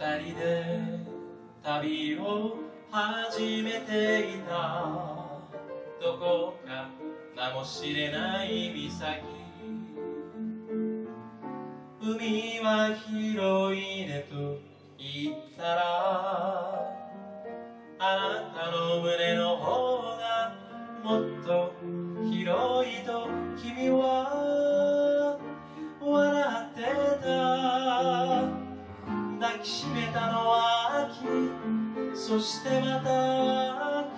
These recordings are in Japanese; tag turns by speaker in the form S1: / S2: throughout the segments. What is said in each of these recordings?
S1: 二人で旅を始めていた。どこか名も知れない岬。海は広いねと言ったらあなたの胸の方がもっと広いと君は抱きしめたのは秋。そしてまた秋。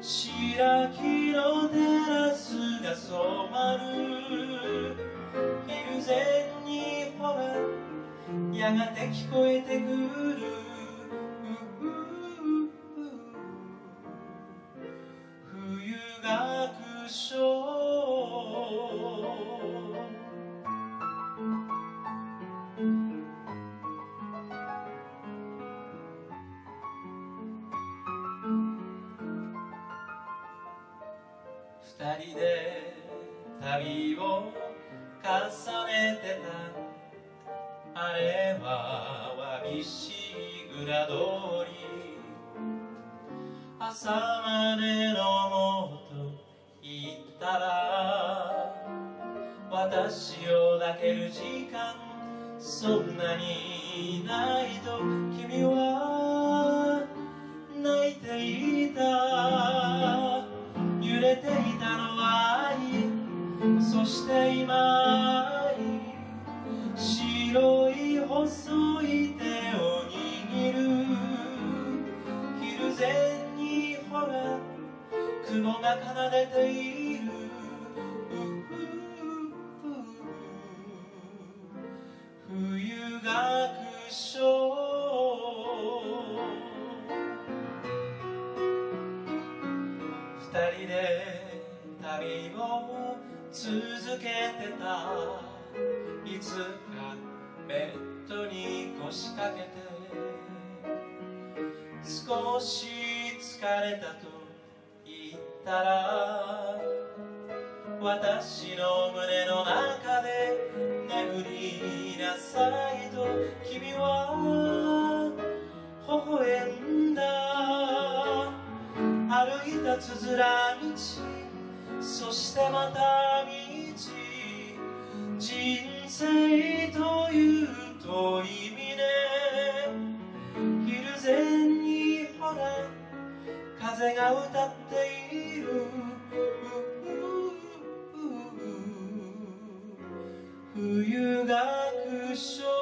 S1: 白木のテラスが染まる。昼前にほらやがて聞こえてくる。冬学章二人で旅を重ねてた。あれはわびしい裏通り。朝までのもうと言ったら私を抱ける時間そんなにないと君は泣いていた。れていたのは愛そして今白い細い手を握る。昼前にほら雲が奏でている。冬学章旅を続けてた。いつかベッドに腰掛けて。少し疲れたと言ったら私の胸の中で眠りなさいと君は微笑んだ。歩いたつづらそしてまた道人生という遠い峰昼前にほら風が歌っている。冬学章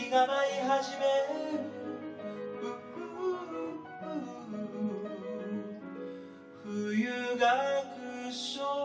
S1: 気が舞い始める。冬がふそふ